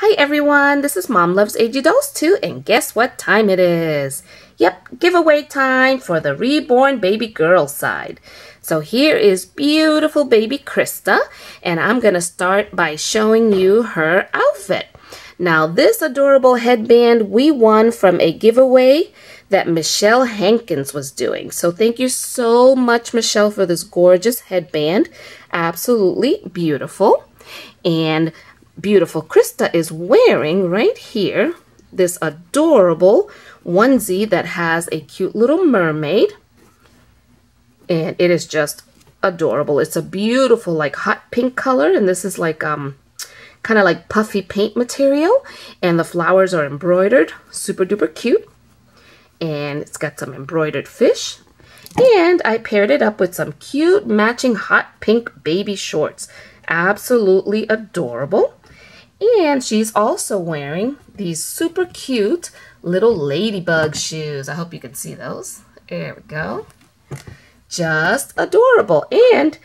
Hi everyone, this is Mom Loves AG Dolls too, and guess what time it is? Yep, giveaway time for the reborn baby girl side. So here is beautiful baby Krista, and I'm gonna start by showing you her outfit. Now this adorable headband we won from a giveaway that Michelle Hankins was doing. So thank you so much, Michelle, for this gorgeous headband. Absolutely beautiful. And beautiful Krista is wearing right here this adorable onesie that has a cute little mermaid. And it is just adorable. It's a beautiful like hot pink color and this is like um kind of like puffy paint material and the flowers are embroidered. Super duper cute. And it's got some embroidered fish. And I paired it up with some cute matching hot pink baby shorts. Absolutely adorable. And she's also wearing these super cute little ladybug shoes. I hope you can see those. There we go. Just adorable. And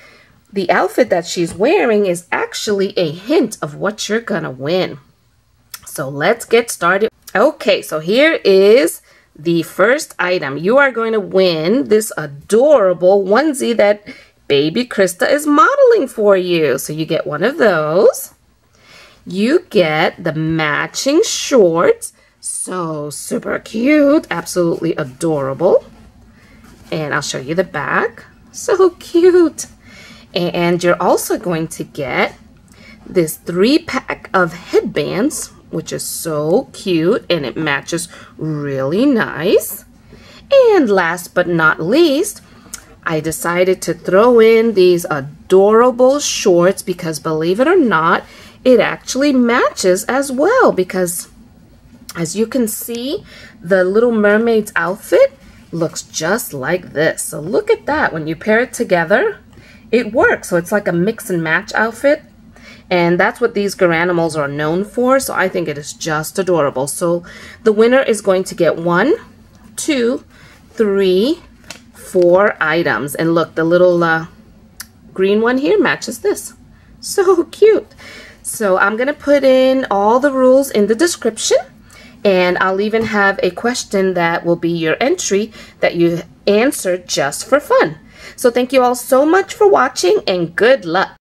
the outfit that she's wearing is actually a hint of what you're going to win. So let's get started. Okay, so here is the first item. You are going to win this adorable onesie that baby Krista is modeling for you. So you get one of those you get the matching shorts. So super cute, absolutely adorable. And I'll show you the back. So cute. And you're also going to get this three pack of headbands, which is so cute and it matches really nice. And last but not least, I decided to throw in these adorable shorts because believe it or not, it actually matches as well because as you can see, the Little Mermaid's outfit looks just like this. So look at that. When you pair it together, it works. So it's like a mix and match outfit. And that's what these Garanimals are known for. So I think it is just adorable. So the winner is going to get one, two, three, four items. And look, the little uh, green one here matches this. So cute. So I'm going to put in all the rules in the description and I'll even have a question that will be your entry that you answer just for fun. So thank you all so much for watching and good luck.